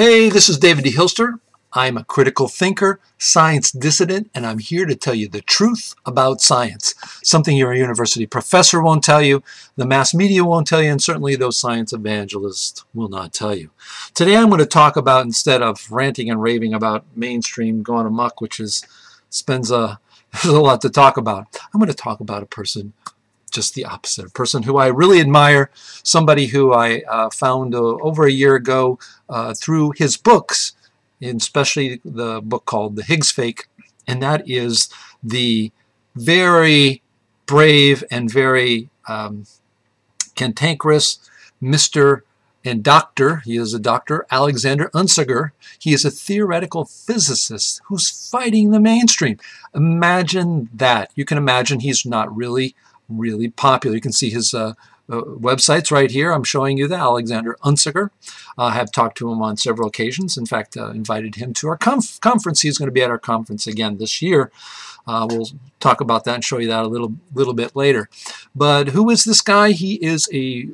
Hey, this is David de Hilster. I'm a critical thinker, science dissident, and I'm here to tell you the truth about science. Something your university professor won't tell you, the mass media won't tell you, and certainly those science evangelists will not tell you. Today I'm going to talk about, instead of ranting and raving about mainstream going amok, which is spends a, there's a lot to talk about, I'm going to talk about a person just the opposite. A person who I really admire, somebody who I uh, found uh, over a year ago uh, through his books, especially the book called The Higgs Fake, and that is the very brave and very um, cantankerous Mr. and Doctor, he is a doctor, Alexander Unzicker. He is a theoretical physicist who's fighting the mainstream. Imagine that. You can imagine he's not really really popular. You can see his uh, uh, websites right here. I'm showing you the Alexander Unzicker. Uh, I have talked to him on several occasions. In fact, uh, invited him to our conf conference. He's going to be at our conference again this year. Uh, we'll talk about that and show you that a little little bit later. But who is this guy? He is a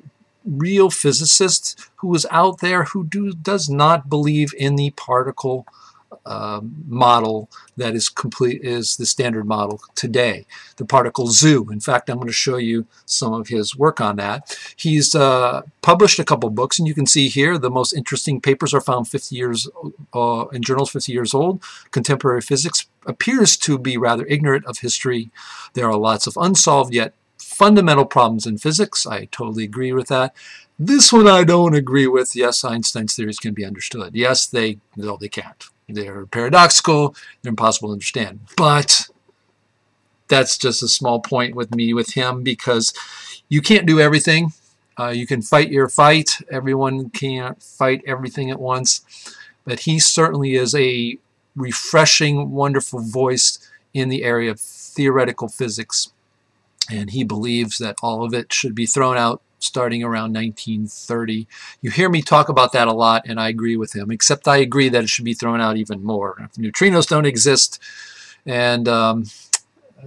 real physicist who is out there who do, does not believe in the particle uh, model that is complete is the standard model today, the particle zoo. In fact, I'm going to show you some of his work on that. He's uh, published a couple books, and you can see here the most interesting papers are found 50 years uh, in journals 50 years old. Contemporary physics appears to be rather ignorant of history. There are lots of unsolved yet fundamental problems in physics. I totally agree with that. This one I don't agree with. Yes, Einstein's theories can be understood. Yes, they no, they can't. They're paradoxical, they're impossible to understand. But that's just a small point with me with him because you can't do everything. Uh, you can fight your fight. Everyone can't fight everything at once. But he certainly is a refreshing, wonderful voice in the area of theoretical physics. And he believes that all of it should be thrown out starting around 1930. You hear me talk about that a lot, and I agree with him, except I agree that it should be thrown out even more. Neutrinos don't exist, and um,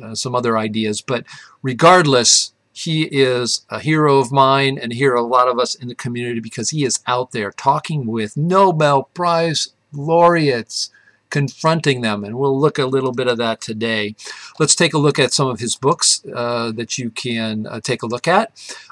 uh, some other ideas. But regardless, he is a hero of mine and a hero of a lot of us in the community because he is out there talking with Nobel Prize laureates, confronting them. And we'll look a little bit of that today. Let's take a look at some of his books uh, that you can uh, take a look at.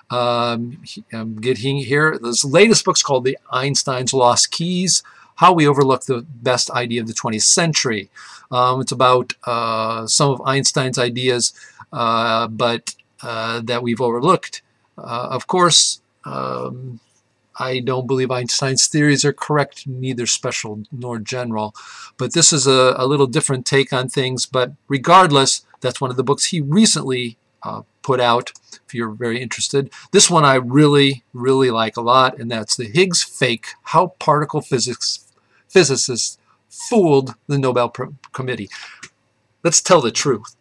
Um, I'm getting here. This latest book's called The Einstein's Lost Keys, How We Overlook the Best Idea of the 20th Century. Um, it's about uh, some of Einstein's ideas, uh, but uh, that we've overlooked. Uh, of course, um, I don't believe Einstein's theories are correct, neither special nor general. But this is a, a little different take on things. But regardless, that's one of the books he recently uh, put out, if you're very interested. This one I really, really like a lot, and that's The Higgs Fake, How Particle Physics Physicists Fooled the Nobel Committee. Let's tell the truth.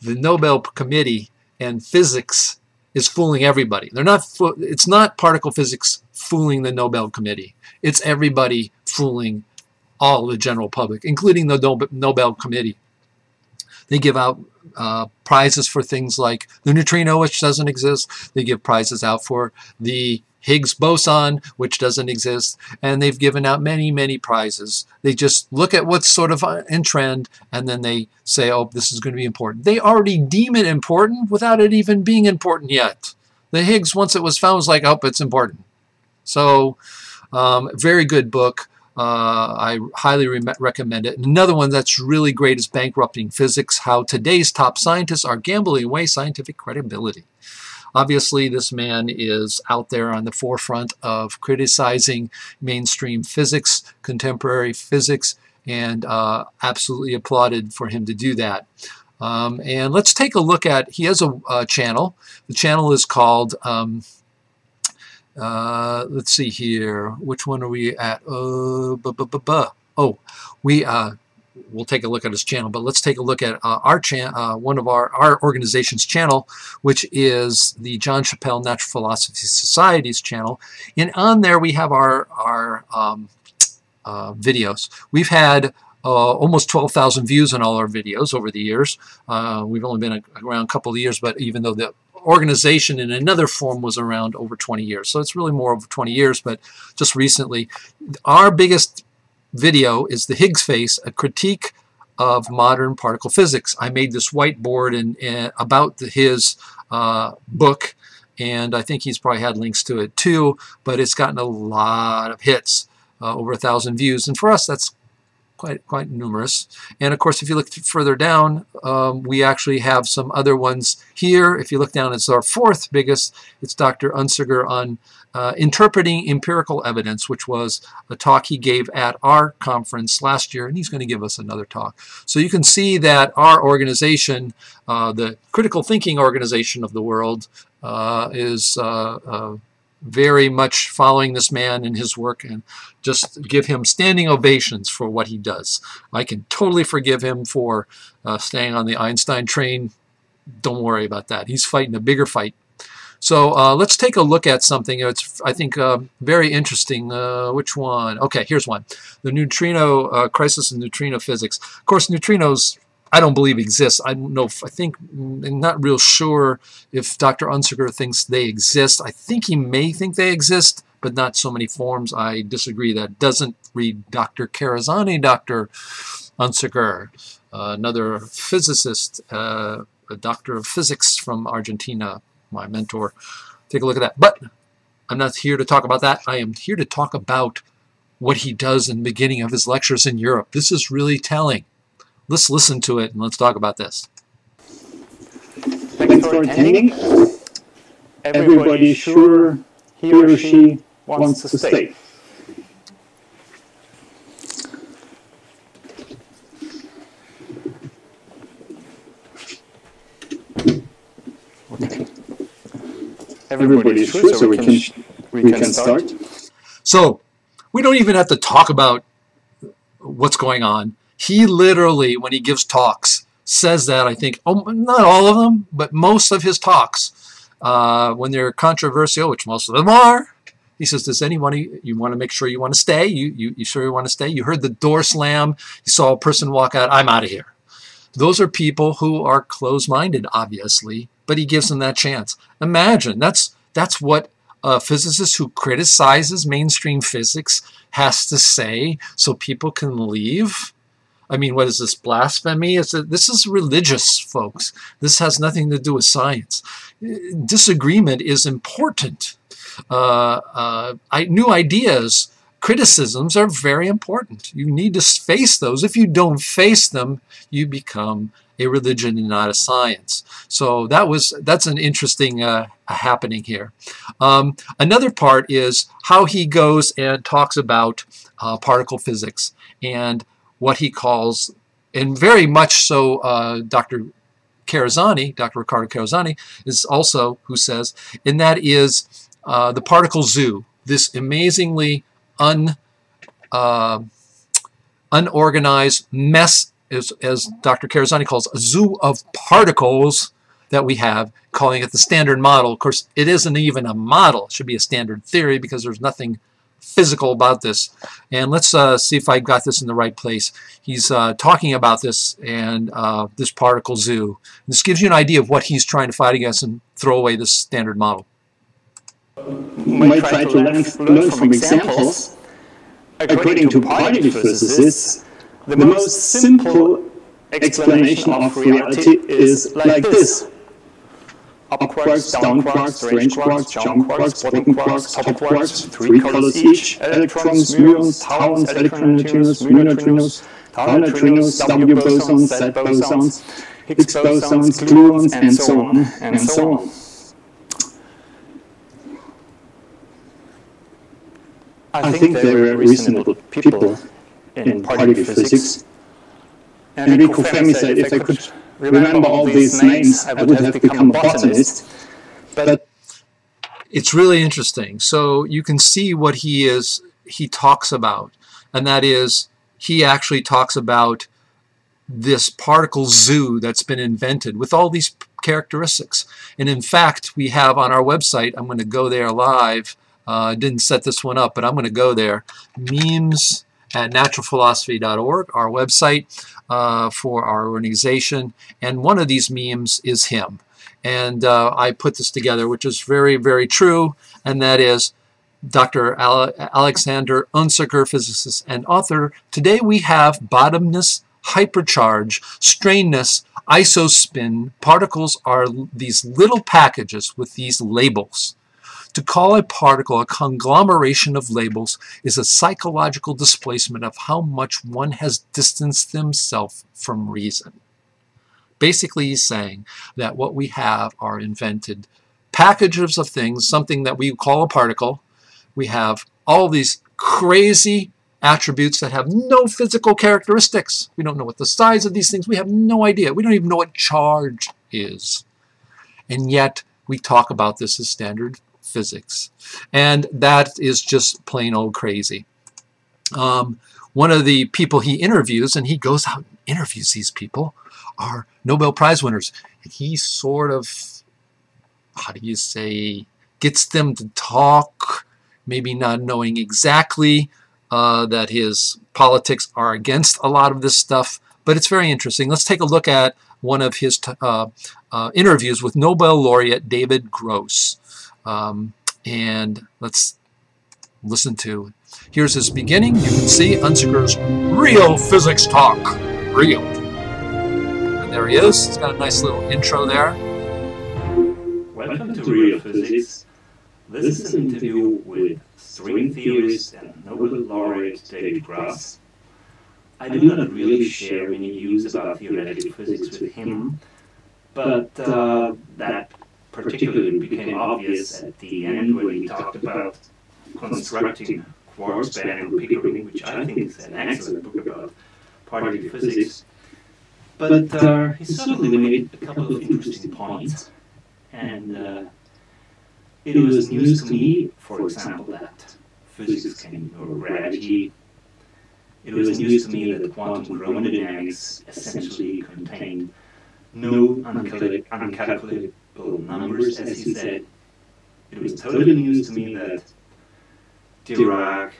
The Nobel Committee and physics is fooling everybody. They're not. It's not particle physics fooling the Nobel Committee. It's everybody fooling all the general public, including the Nobel Committee. They give out uh, prizes for things like the neutrino, which doesn't exist. They give prizes out for the Higgs boson, which doesn't exist, and they've given out many, many prizes. They just look at what's sort of in trend, and then they say, oh, this is going to be important. They already deem it important without it even being important yet. The Higgs, once it was found, was like, oh, it's important. So, um, very good book. Uh, I highly re recommend it. Another one that's really great is Bankrupting Physics, How Today's Top Scientists Are Gambling Away Scientific Credibility. Obviously, this man is out there on the forefront of criticizing mainstream physics, contemporary physics, and uh, absolutely applauded for him to do that. Um, and let's take a look at, he has a, a channel. The channel is called, um, uh, let's see here, which one are we at? Uh, bu -bu -bu oh, we, uh, we'll take a look at his channel, but let's take a look at uh, our channel, uh, one of our, our organization's channel, which is the John Chappell Natural Philosophy Society's channel. And on there we have our, our um, uh, videos. We've had uh, almost 12,000 views on all our videos over the years. Uh, we've only been around a couple of years, but even though the organization in another form was around over 20 years. So it's really more over 20 years, but just recently. Our biggest video is the Higgs fake, a critique of modern particle physics. I made this whiteboard and, about the, his uh, book, and I think he's probably had links to it too, but it's gotten a lot of hits, uh, over a thousand views, and for us that's quite quite numerous. And of course, if you look further down, um, we actually have some other ones here. If you look down, it's our fourth biggest. It's Dr. Unzicker on uh, interpreting empirical evidence, which was a talk he gave at our conference last year, and he's going to give us another talk. So you can see that our organization, uh, the critical thinking organization of the world, uh, is uh, uh, very much following this man and his work and just give him standing ovations for what he does. I can totally forgive him for uh, staying on the Einstein train. Don't worry about that. He's fighting a bigger fight. So uh, let's take a look at something. It's, I think, uh, very interesting. Uh, which one? Okay, here's one. The neutrino uh, crisis in neutrino physics. Of course, neutrinos I don't believe exists. I don't know. If, I think I'm not real sure if Dr. Unzicker thinks they exist. I think he may think they exist, but not so many forms. I disagree. That doesn't read Dr. Carezani, Dr. Unzicker, uh, another physicist, uh, a doctor of physics from Argentina, my mentor. Take a look at that. But I'm not here to talk about that. I am here to talk about what he does in the beginning of his lectures in Europe. This is really telling. Let's listen to it and let's talk about this. Thanks for attending. Everybody sure he or she wants to stay. Okay. Everybody's sure, so we can we can start. So we don't even have to talk about what's going on. He literally, when he gives talks, says that, I think, oh, not all of them, but most of his talks, uh, when they're controversial, which most of them are, he says, does anyone, you want to make sure you want to stay? You, you, you sure you want to stay? You heard the door slam. You saw a person walk out. I'm out of here. Those are people who are closed-minded, obviously, but he gives them that chance. Imagine, that's, that's what a physicist who criticizes mainstream physics has to say so people can leave. I mean, what is this, blasphemy? It's a, this is religious, folks. This has nothing to do with science. Disagreement is important. Uh, uh, I, new ideas, criticisms are very important. You need to face those. If you don't face them, you become a religion and not a science. So that was that's an interesting uh, happening here. Um, another part is how he goes and talks about uh, particle physics and what he calls, and very much so uh, Dr. Carezani, Dr. Ricardo Carezani, is also who says, and that is uh, the particle zoo, this amazingly un, uh, unorganized mess, as, as Dr. Carezani calls, a zoo of particles that we have, calling it the standard model. Of course, it isn't even a model. It should be a standard theory because there's nothing physical about this. And let's uh, see if I got this in the right place. He's uh, talking about this and uh, this particle zoo. This gives you an idea of what he's trying to fight against and throw away this standard model. We might try to learn, learn from examples. According to particle physicists, the most simple explanation of reality is like this up quarks, down quarks, strange quarks, jump quarks, bottom quarks, top quarks, three colors each, electrons, muons, tauns, electron neutrinos, mu neutrinos, tau neutrinos, W bosons, Z bosons, Higgs bosons, gluons, and so on, and so on. I think there are reasonable people in particle physics. Enrico Fermi said if I could remember all these names, I would have become a botanist. But it's really interesting. So you can see what he is he talks about, and that is he actually talks about this particle zoo that's been invented with all these characteristics. And in fact, we have on our website, I'm going to go there live. Uh, I didn't set this one up, but I'm going to go there. Memes at naturalphilosophy.org, our website uh, for our organization. And one of these memes is him. And uh, I put this together, which is very, very true, and that is Dr. Ale Alexander Unzicker, physicist and author. Today we have bottomness, hypercharge, strangeness, isospin. Particles are these little packages with these labels. To call a particle a conglomeration of labels is a psychological displacement of how much one has distanced themselves from reason. Basically, he's saying that what we have are invented packages of things, something that we call a particle. We have all these crazy attributes that have no physical characteristics. We don't know what the size of these things. We have no idea. We don't even know what charge is. And yet, we talk about this as standard physics. And that is just plain old crazy. Um, one of the people he interviews, and he goes out and interviews these people, are Nobel Prize winners. And he sort of, how do you say, gets them to talk, maybe not knowing exactly uh, that his politics are against a lot of this stuff, but it's very interesting. Let's take a look at one of his uh, uh, interviews with Nobel laureate David Gross. Um, and let's listen to. Here's his beginning. You can see Unzicker's real physics talk. Real. And there he is. He's got a nice little intro there. Welcome to Real Physics. This is an interview with string theorist and Nobel laureate David Gross. I do not really share any views about theoretical physics with him, but uh, that particularly became obvious at the end when he talked about constructing quarks by Andrew Pickering, which I think is an excellent book about particle physics. But uh, he certainly made a couple of interesting points, and uh, it was news to me, for example, that physics can ignore gravity. It was news to me that the quantum chromodynamics essentially contained no uncalculated numbers, as he said. It was totally news to me that Dirac,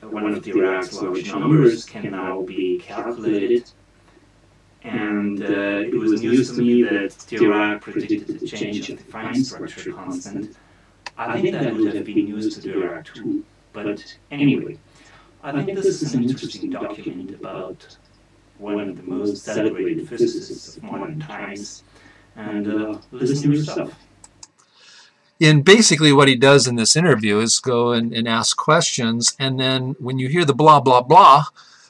one of Dirac's large numbers, can now be calculated. And uh, it was news to me that Dirac predicted the change of the fine structure constant. I think that would have been news to Dirac too. But anyway, I think this is an interesting document about one of the most celebrated physicists of modern times, and uh, listen to yourself. And basically, what he does in this interview is go and, and ask questions, and then when you hear the blah, blah, blah,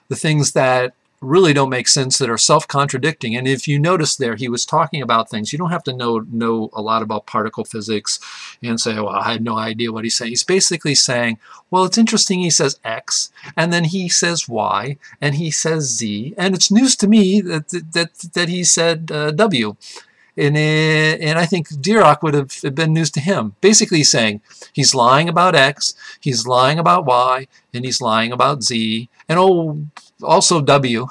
the things that really don't make sense that are self-contradicting. And if you notice there, he was talking about things. You don't have to know know a lot about particle physics and say, well, I had no idea what he's saying. He's basically saying, well, it's interesting he says X, and then he says Y, and he says Z, and it's news to me that that, that he said uh, W. And, and I think Dirac would have been news to him. Basically saying he's lying about X, he's lying about Y, and he's lying about Z, and oh, also W.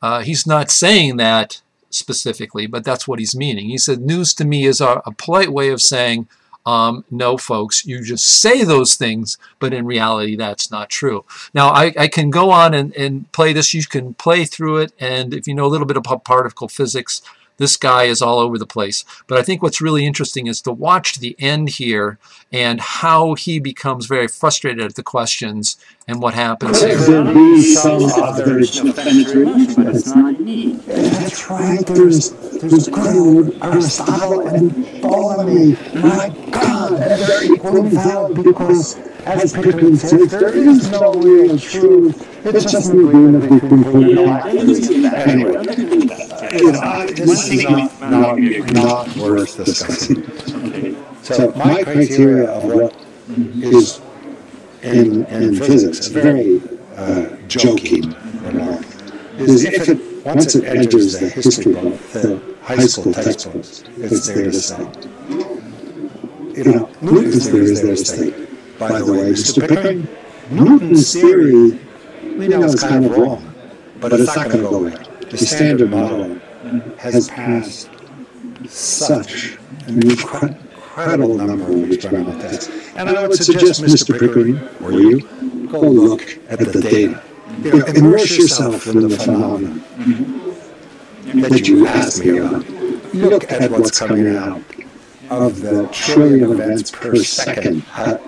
Uh, he's not saying that specifically, but that's what he's meaning. He said news to me is a, a polite way of saying, um, no, folks, you just say those things, but in reality, that's not true. Now, I, I can go on and, and play this. You can play through it, and if you know a little bit about particle physics, this guy is all over the place. But I think what's really interesting is to watch the end here and how he becomes very frustrated at the questions and what happens Could there be some observation of penetration, but it's not need. That's right. There's there's good Aristotle and Ptolemy. My God, and they're equally valid because, as Pickering says, there is no real truth. It's just an agreement between two Anyway, you know, this is not, not, not worth discussing. So my criteria of what is in, in physics is very uh, joking remark. Is if it once it enters the history book, the high school textbooks, it's there to stay. You know, Newton's theory is there to stay. By the way, Mr. Pickering, Newton's theory, we know it's kind of wrong, but it's not going to go away. The standard model has passed such an incredible number of experimental tests. And I would suggest, Mr. Pickering, or you, go look at the data. You know, immerse yourself in the phenomenon that you asked me about. look at what's coming out of the trillion events per second at,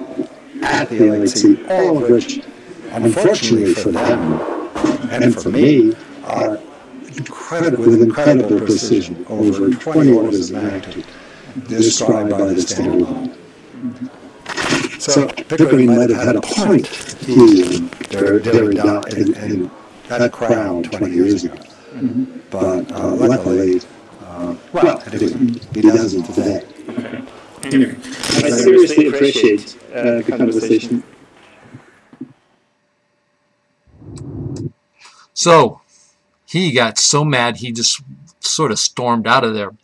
the LHC, all of which, unfortunately for them and for me, are incredible, with incredible precision over 20 orders of magnitude described by the standard model. So Pickering might have had a point, he and Derrida and, and that crowd 20 years ago. But uh, luckily, uh, well, anyway, he doesn't today. Anyway, I seriously appreciate uh, the conversation. So he got so mad he just sort of stormed out of there.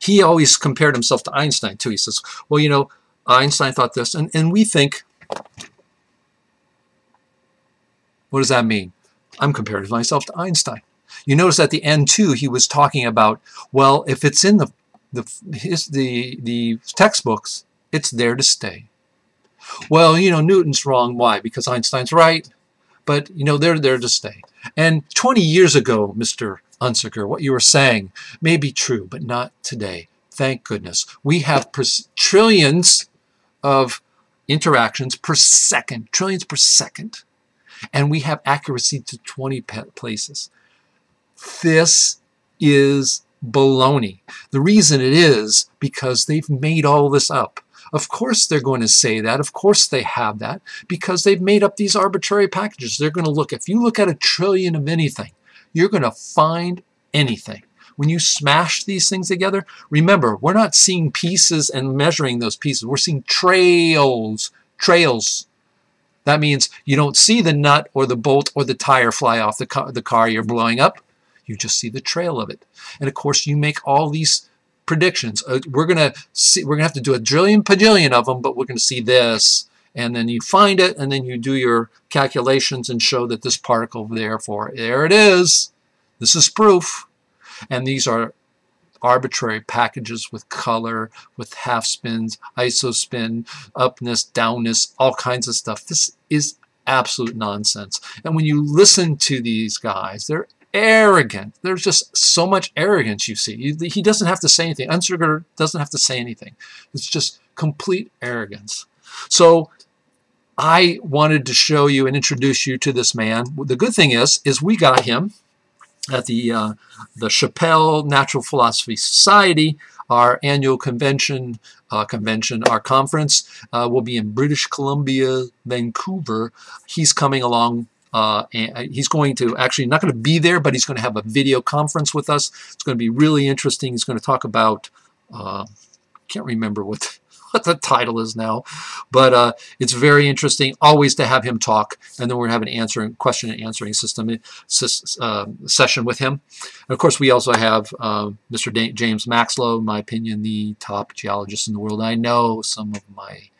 He always compared himself to Einstein too. He says, well, you know, Einstein thought this, and, and we think, what does that mean? I'm comparing myself to Einstein. You notice at the end too, he was talking about, well, if it's in the the his the the textbooks, it's there to stay. Well, you know, Newton's wrong. Why? Because Einstein's right. But you know, they're there to stay. And 20 years ago, Mr. Unzicker, what you were saying may be true, but not today. Thank goodness. We have trillions of interactions per second, trillions per second, and we have accuracy to 20 places. This is baloney. The reason it is because they've made all this up. Of course they're going to say that. Of course they have that because they've made up these arbitrary packages. They're going to look, if you look at a trillion of anything, you're going to find anything. When you smash these things together, remember, we're not seeing pieces and measuring those pieces. We're seeing trails, trails. That means you don't see the nut or the bolt or the tire fly off the car, the car you're blowing up. You just see the trail of it. And of course, you make all these predictions. Uh, we're gonna see. We're gonna have to do a trillion, pajillion of them, but we're gonna see this. And then you find it, and then you do your calculations and show that this particle, therefore, there it is. This is proof. And these are arbitrary packages with color, with half spins, isospin, upness, downness, all kinds of stuff. This is absolute nonsense. And when you listen to these guys, they're arrogant. There's just so much arrogance you see. He doesn't have to say anything. Unzicker doesn't have to say anything. It's just complete arrogance. So I wanted to show you and introduce you to this man. The good thing is, is we got him at the uh, the Chappell Natural Philosophy Society. Our annual convention, uh, convention, our conference uh, will be in British Columbia, Vancouver. He's coming along uh, and he's going to actually not going to be there, but he's going to have a video conference with us. It's going to be really interesting. He's going to talk about, uh, can't remember what what the title is now, but uh, it's very interesting. Always to have him talk, and then we're going to have an answering question and answering system uh, session with him. And of course, we also have uh, Mr. Da James Maxlow, in my opinion, the top geologist in the world. I know some of my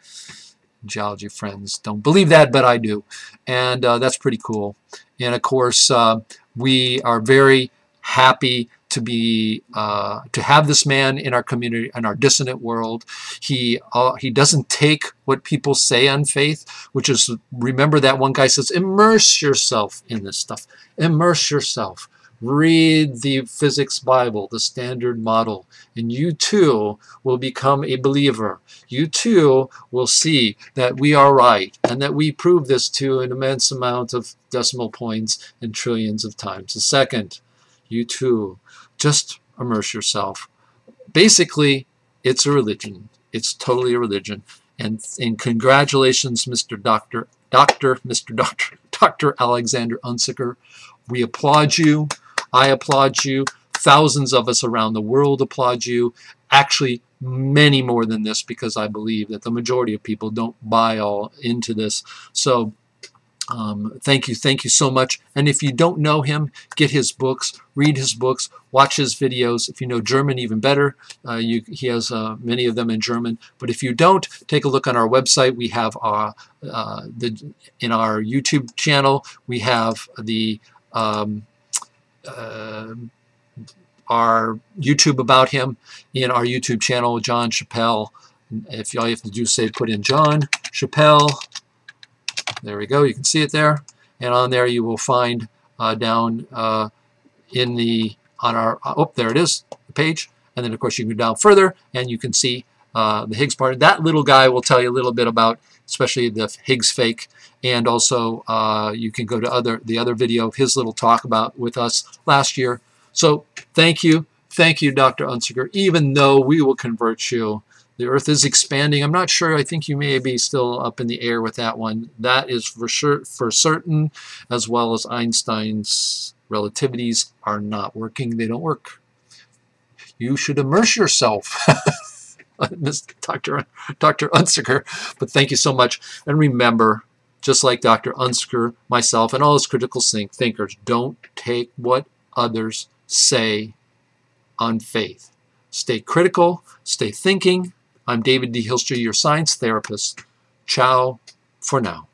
geology friends don't believe that, but I do. And uh, that's pretty cool. And of course, uh, we are very happy to be uh, to have this man in our community in our dissonant world. He uh, he doesn't take what people say on faith, which is remember that one guy says immerse yourself in this stuff. Immerse yourself. Read the physics Bible, the standard model, and you too will become a believer. You too will see that we are right and that we prove this to an immense amount of decimal points and trillions of times a second. You too, just immerse yourself. Basically, it's a religion. It's totally a religion. And, and congratulations, Mr. Doctor, Doctor, Mr. Doctor, Dr. Alexander Unzicker. We applaud you. I applaud you. Thousands of us around the world applaud you. Actually, many more than this because I believe that the majority of people don't buy all into this. So um, thank you, thank you so much. And if you don't know him, get his books, read his books, watch his videos. If you know German, even better. Uh, you, he has uh, many of them in German. But if you don't, take a look on our website. We have our uh, the in our YouTube channel. We have the um, uh, our YouTube about him in our YouTube channel, John Chappell. If all you have to do is say put in John Chappell. There we go. You can see it there. And on there you will find uh, down uh, in the on our oh there it is the page And then, of course, you can go down further and you can see uh, the Higgs part. That little guy will tell you a little bit about, especially the Higgs fake. And also, uh, you can go to other the other video of his little talk about with us last year. So, thank you. Thank you, Dr. Unzicker. Even though we will convert you, the Earth is expanding. I'm not sure. I think you may be still up in the air with that one. That is for sure, for certain, as well as Einstein's relativities are not working. They don't work. You should immerse yourself. Dr. Dr. Unzicker. But thank you so much. And remember, just like Dr. Unzicker, myself, and all those critical thinkers, don't take what others say on faith. Stay critical, stay thinking. I'm David de Hilster, your science therapist. Ciao for now.